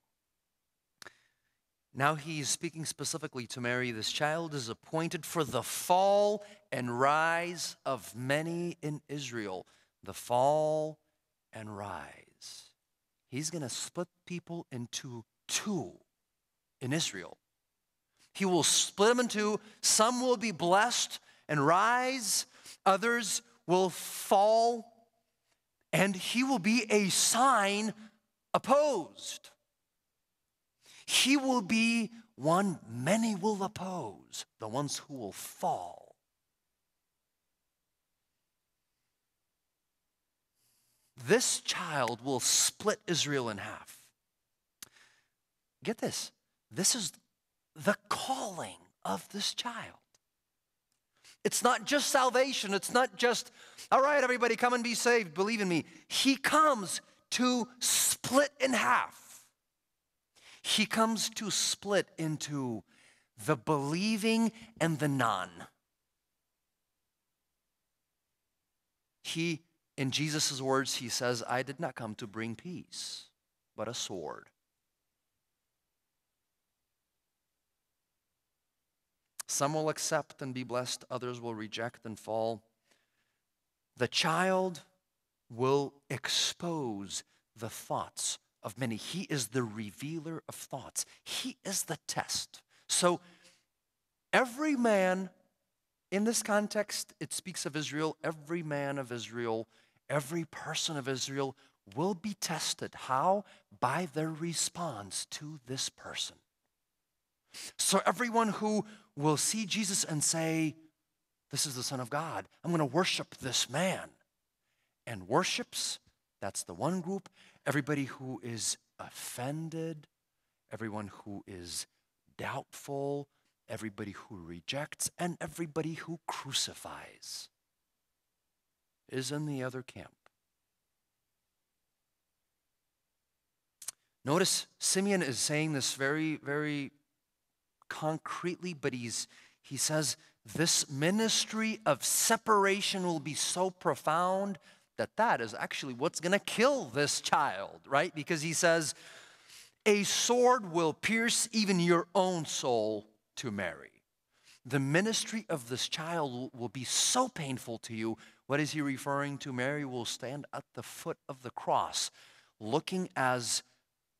S1: Now he's speaking specifically to Mary. This child is appointed for the fall and rise of many in Israel. The fall and rise. He's going to split people into two in Israel. He will split them into some will be blessed and rise, others will fall, and he will be a sign opposed. He will be one many will oppose, the ones who will fall. This child will split Israel in half. Get this this is the calling of this child. It's not just salvation. It's not just, all right, everybody, come and be saved. Believe in me. He comes to split in half. He comes to split into the believing and the non. He in Jesus' words, he says, I did not come to bring peace, but a sword. Some will accept and be blessed, others will reject and fall. The child will expose the thoughts of many. He is the revealer of thoughts, he is the test. So, every man in this context, it speaks of Israel, every man of Israel every person of Israel will be tested. How? By their response to this person. So, everyone who will see Jesus and say, This is the Son of God, I'm going to worship this man, and worships, that's the one group. Everybody who is offended, everyone who is doubtful, everybody who rejects, and everybody who crucifies is in the other camp. Notice Simeon is saying this very, very concretely, but he's, he says, This ministry of separation will be so profound that that is actually what's going to kill this child, right? Because he says, A sword will pierce even your own soul to Mary. The ministry of this child will be so painful to you. What is he referring to? Mary will stand at the foot of the cross, looking as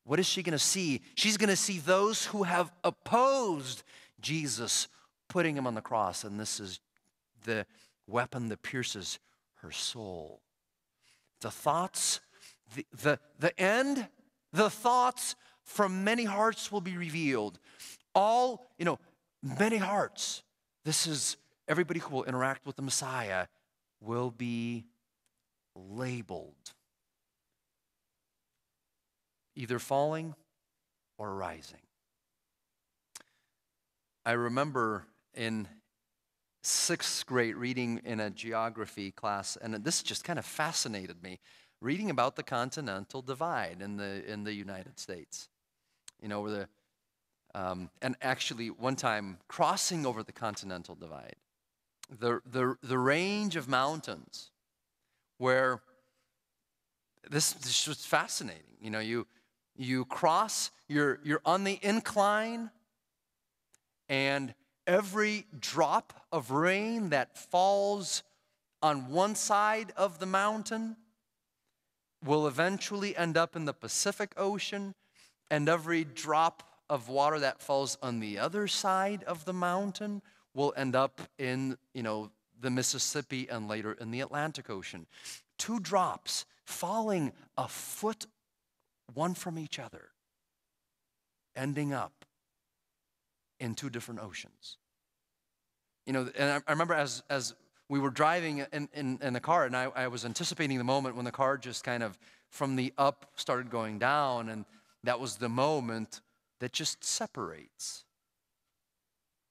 S1: what is she going to see? She's going to see those who have opposed Jesus putting him on the cross. And this is the weapon that pierces her soul. The thoughts, the, the, the end, the thoughts from many hearts will be revealed. All, you know, many hearts. This is everybody who will interact with the Messiah will be labeled either falling or rising. I remember in sixth grade reading in a geography class, and this just kind of fascinated me, reading about the continental divide in the in the United States. You know, where the um, and actually one time crossing over the continental divide, the the the range of mountains where this, this was fascinating. You know, you you cross, you're, you're on the incline, and every drop of rain that falls on one side of the mountain will eventually end up in the Pacific Ocean, and every drop of water that falls on the other side of the mountain will end up in, you know, the Mississippi and later in the Atlantic Ocean. Two drops falling a foot one from each other, ending up in two different oceans. You know, and I, I remember as, as we were driving in, in, in the car, and I, I was anticipating the moment when the car just kind of from the up started going down, and that was the moment that just separates.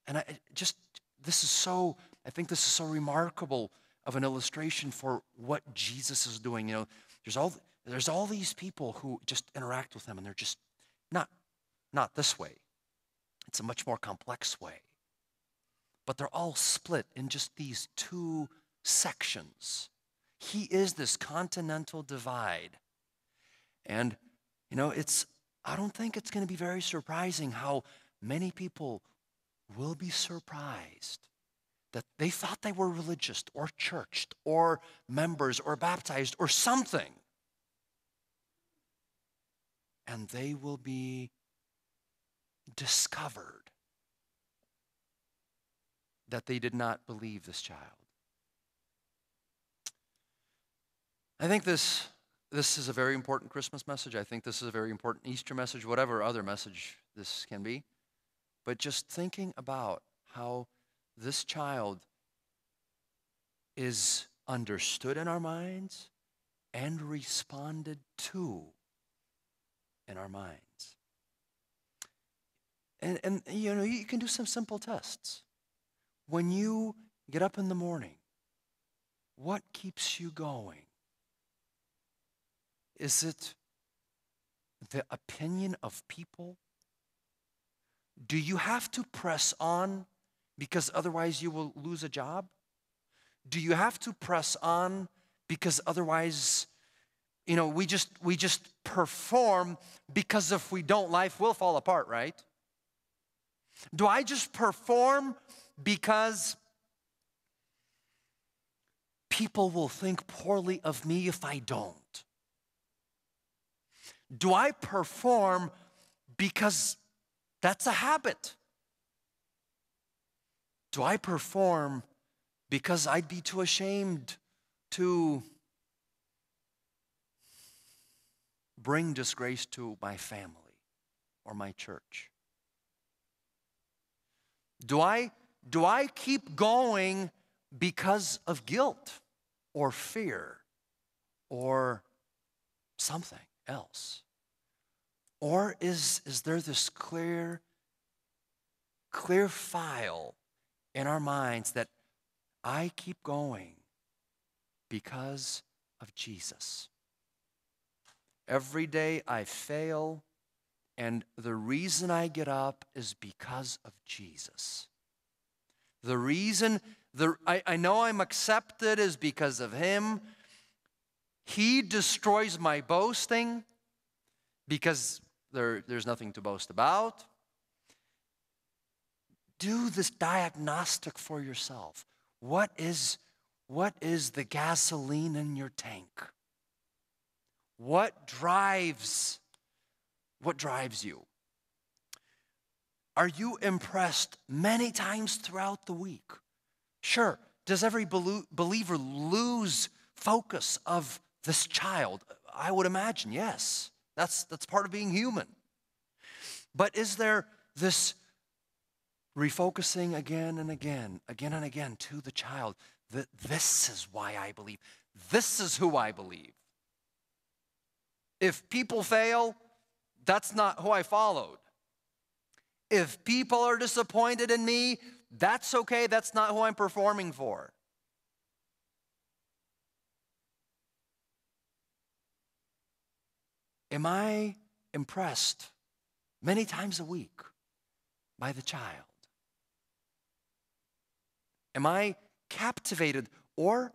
S1: And I just, this is so, I think this is so remarkable of an illustration for what Jesus is doing. You know, there's all, there's all these people who just interact with him and they're just not, not this way. It's a much more complex way. But they're all split in just these two sections. He is this continental divide. And, you know, it's, I don't think it's going to be very surprising how many people will be surprised that they thought they were religious or churched or members or baptized or something and they will be discovered that they did not believe this child. I think this, this is a very important Christmas message. I think this is a very important Easter message, whatever other message this can be. But just thinking about how this child is understood in our minds and responded to in our minds. And, and you know, you can do some simple tests. When you get up in the morning, what keeps you going? Is it the opinion of people? Do you have to press on because otherwise you will lose a job? Do you have to press on because otherwise you know, we just we just perform because if we don't, life will fall apart, right? Do I just perform because people will think poorly of me if I don't? Do I perform because that's a habit? Do I perform because I'd be too ashamed to bring disgrace to my family or my church? Do I, do I keep going because of guilt or fear or something else? Or is, is there this clear, clear file in our minds that I keep going because of Jesus? Every day I fail, and the reason I get up is because of Jesus. The reason the, I, I know I'm accepted is because of Him. He destroys my boasting because there, there's nothing to boast about. Do this diagnostic for yourself. What is, what is the gasoline in your tank? What drives what drives you? Are you impressed many times throughout the week? Sure. Does every believer lose focus of this child? I would imagine, yes. That's, that's part of being human. But is there this refocusing again and again, again and again to the child that this is why I believe, this is who I believe? If people fail, that's not who I followed. If people are disappointed in me, that's okay. That's not who I'm performing for. Am I impressed many times a week by the child? Am I captivated or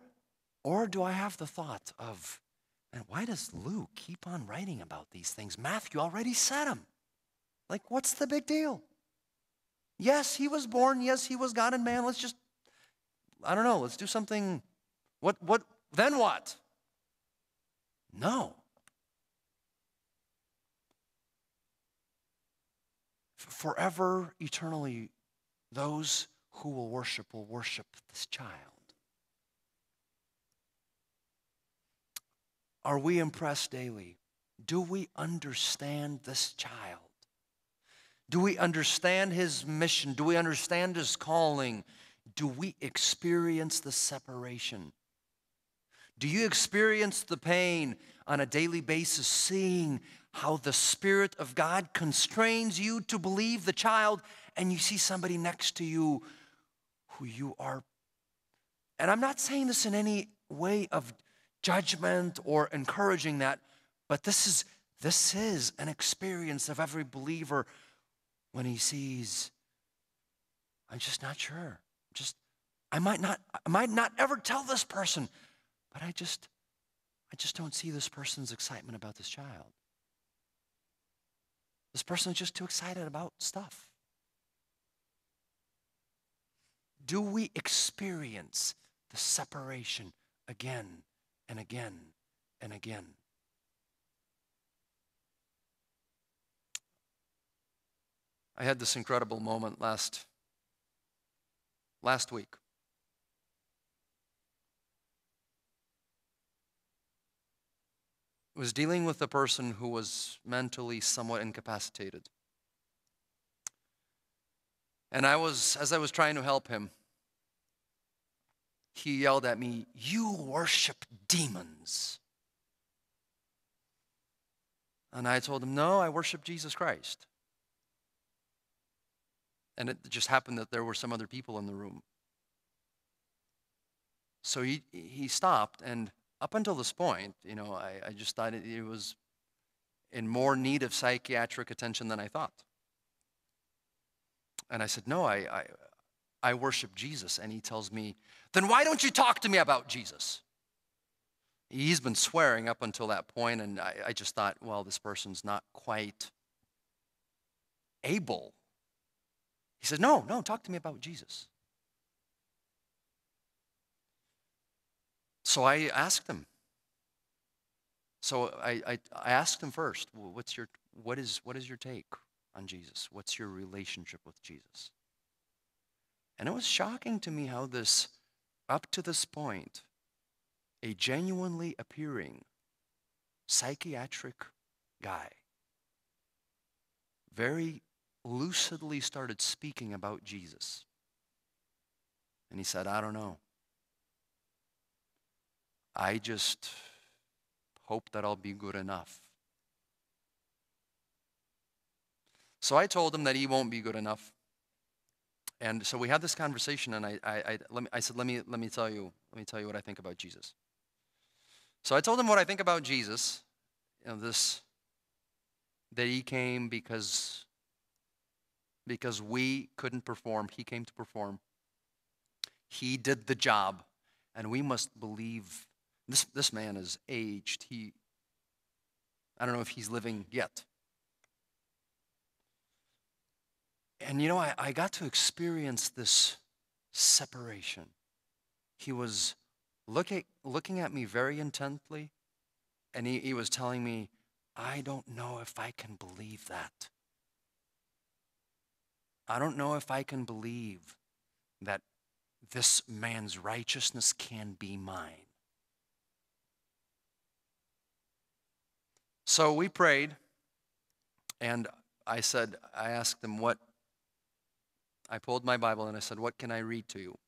S1: or do I have the thought of and why does Luke keep on writing about these things? Matthew already said them. Like, what's the big deal? Yes, he was born. Yes, he was God and man. Let's just, I don't know, let's do something. What, what, then what? No. Forever, eternally, those who will worship will worship this child. Are we impressed daily? Do we understand this child? Do we understand his mission? Do we understand his calling? Do we experience the separation? Do you experience the pain on a daily basis, seeing how the Spirit of God constrains you to believe the child, and you see somebody next to you who you are? And I'm not saying this in any way of judgment or encouraging that, but this is this is an experience of every believer when he sees I'm just not sure. Just I might not I might not ever tell this person, but I just I just don't see this person's excitement about this child. This person is just too excited about stuff. Do we experience the separation again and again and again. I had this incredible moment last last week. Was dealing with a person who was mentally somewhat incapacitated. And I was as I was trying to help him, he yelled at me, You worship demons. And I told him, No, I worship Jesus Christ. And it just happened that there were some other people in the room. So he, he stopped, and up until this point, you know, I, I just thought it, it was in more need of psychiatric attention than I thought. And I said, No, I, I, I worship Jesus. And he tells me, Then why don't you talk to me about Jesus? He's been swearing up until that point, and I, I just thought, well, this person's not quite able. He said, No, no, talk to me about Jesus. So I asked him. So I, I, I asked him first, what's your, what, is, what is your take on Jesus? What's your relationship with Jesus? And it was shocking to me how this, up to this point, a genuinely appearing psychiatric guy very lucidly started speaking about Jesus. And he said, I don't know. I just hope that I'll be good enough. So I told him that he won't be good enough. And so we had this conversation, and I, I, I, let me, I said, let me, let me tell you, let me tell you what I think about Jesus. So I told him what I think about Jesus. You know, this that he came because because we couldn't perform. He came to perform. He did the job, and we must believe This, this man is aged. He, I don't know if he's living yet. And you know, I, I got to experience this separation. He was looking, looking at me very intently, and he, he was telling me, I don't know if I can believe that. I don't know if I can believe that this man's righteousness can be mine. So we prayed, and I said, I asked him, What? I pulled my Bible and I said, What can I read to you?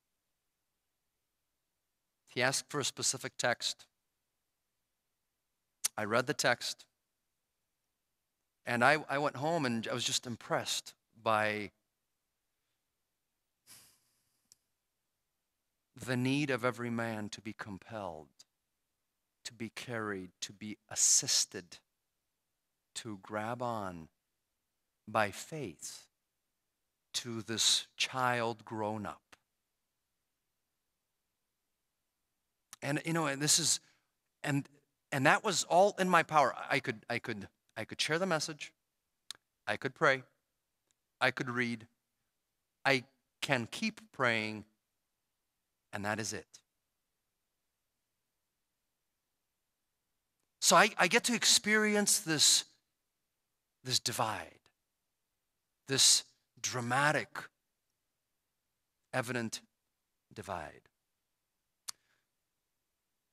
S1: He asked for a specific text. I read the text. And I, I went home and I was just impressed by the need of every man to be compelled, to be carried, to be assisted, to grab on by faith to this child grown up. And you know, and this is and and that was all in my power. I could I could I could share the message. I could pray. I could read. I can keep praying and that is it. So I, I get to experience this, this divide, this dramatic, evident divide.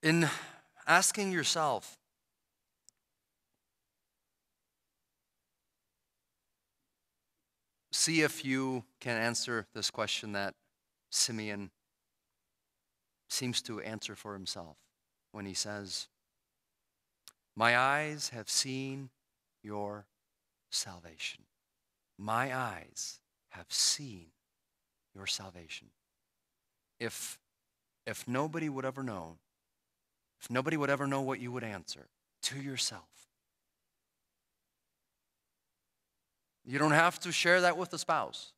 S1: In asking yourself, see if you can answer this question that Simeon seems to answer for himself when he says, My eyes have seen your salvation. My eyes have seen your salvation. If, if nobody would ever know, if nobody would ever know what you would answer to yourself, you don't have to share that with the spouse.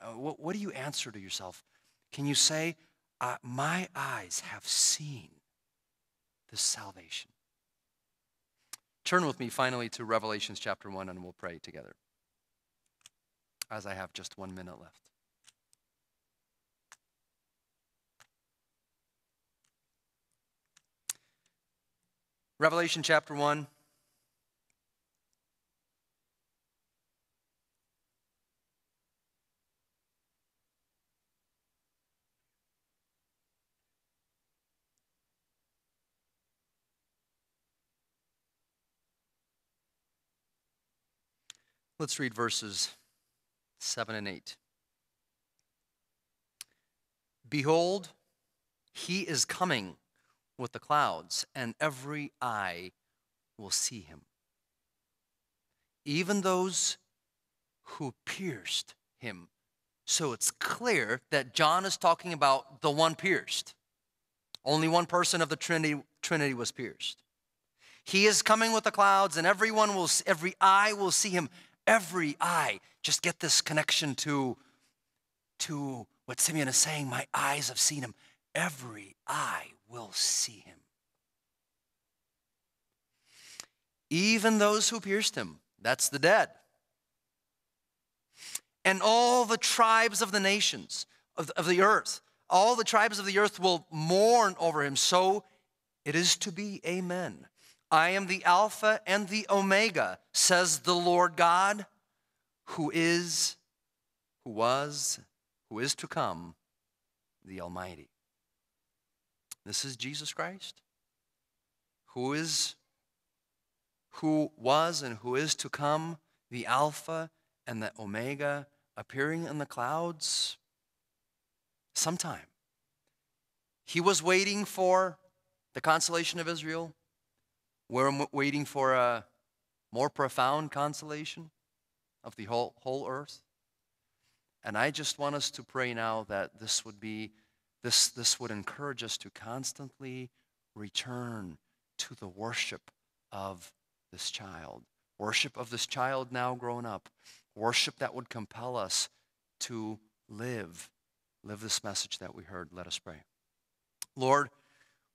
S1: Uh, what, what do you answer to yourself? Can you say, uh, My eyes have seen this salvation? Turn with me finally to Revelations chapter 1 and we'll pray together as I have just one minute left. Revelation chapter 1. Let's read verses 7 and 8. Behold, he is coming with the clouds, and every eye will see him. Even those who pierced him. So it's clear that John is talking about the one pierced. Only one person of the Trinity, Trinity was pierced. He is coming with the clouds, and everyone will, every eye will see him every eye. Just get this connection to, to what Simeon is saying. My eyes have seen him. Every eye will see him. Even those who pierced him, that's the dead. And all the tribes of the nations of, of the earth, all the tribes of the earth will mourn over him. So it is to be. Amen. I am the Alpha and the Omega, says the Lord God, who is, who was, who is to come, the Almighty. This is Jesus Christ, who is, who was, and who is to come, the Alpha and the Omega, appearing in the clouds sometime. He was waiting for the consolation of Israel. We're waiting for a more profound consolation of the whole, whole earth. And I just want us to pray now that this would be, this, this would encourage us to constantly return to the worship of this child. Worship of this child now grown up. Worship that would compel us to live, live this message that we heard. Let us pray. Lord,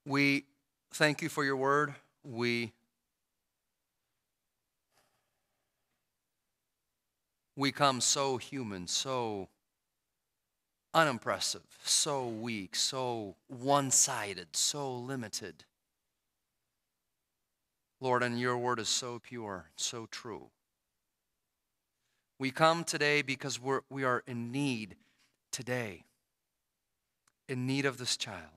S1: We thank you for your word. We we come so human, so unimpressive, so weak, so one-sided, so limited. Lord, and your word is so pure, so true. We come today because we're, we are in need today, in need of this child.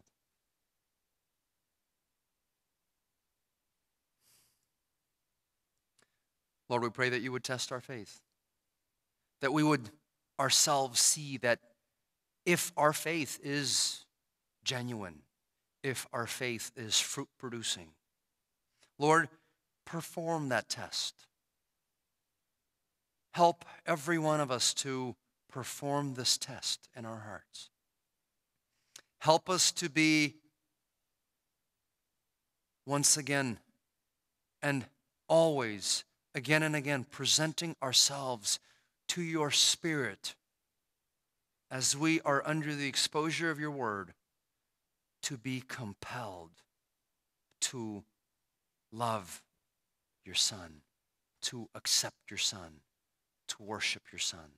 S1: Lord, we pray that you would test our faith, that we would ourselves see that if our faith is genuine, if our faith is fruit producing, Lord, perform that test. Help every one of us to perform this test in our hearts. Help us to be once again and always, again and again, presenting ourselves to your Spirit as we are under the exposure of your word to be compelled to love your Son, to accept your Son, to worship your Son,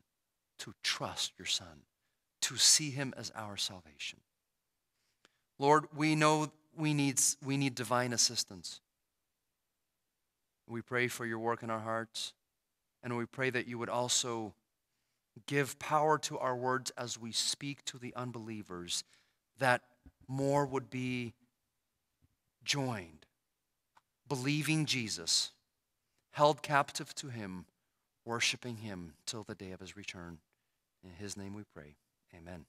S1: to trust your Son, to see Him as our salvation. Lord, we know we need, we need divine assistance. We pray for your work in our hearts, and we pray that you would also give power to our words as we speak to the unbelievers, that more would be joined believing Jesus, held captive to him, worshiping him till the day of his return. In his name we pray. Amen.